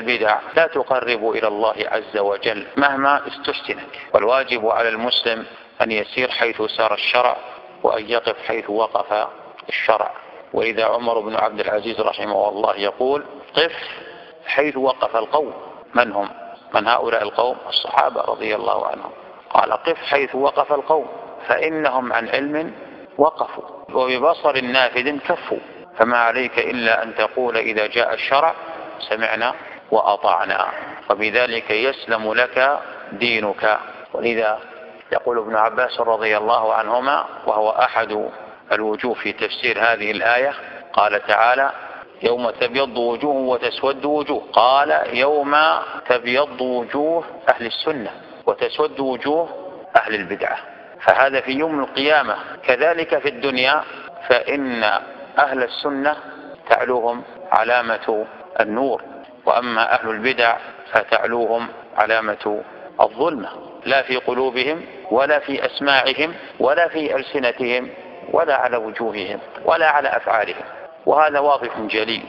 البدع لا تقرب إلى الله عز وجل مهما استحسنت. والواجب على المسلم أن يسير حيث سار الشرع وأن يقف حيث وقف الشرع. وإذا عمر بن عبد العزيز رحمه الله يقول قف حيث وقف القوم. من هم؟ من هؤلاء القوم؟ الصحابة رضي الله عنهم. قال قف حيث وقف القوم فإنهم عن علم وقفوا وببصر نافذ كفوا. فما عليك إلا أن تقول إذا جاء الشرع سمعنا وأطعنا. وبذلك يسلم لك دينك. ولذا يقول ابن عباس رضي الله عنهما وهو أحد الوجوه في تفسير هذه الآية قال تعالى يوم تبيض وجوه وتسود وجوه قال يوم تبيض وجوه أهل السنة وتسود وجوه أهل البدعة فهذا في يوم القيامة. كذلك في الدنيا فإن أهل السنة تعلوهم علامة النور. وأما أهل البدع فتعلوهم علامة الظلمة لا في قلوبهم ولا في أسماعهم ولا في ألسنتهم ولا على وجوههم ولا على أفعالهم وهذا واضح جليل.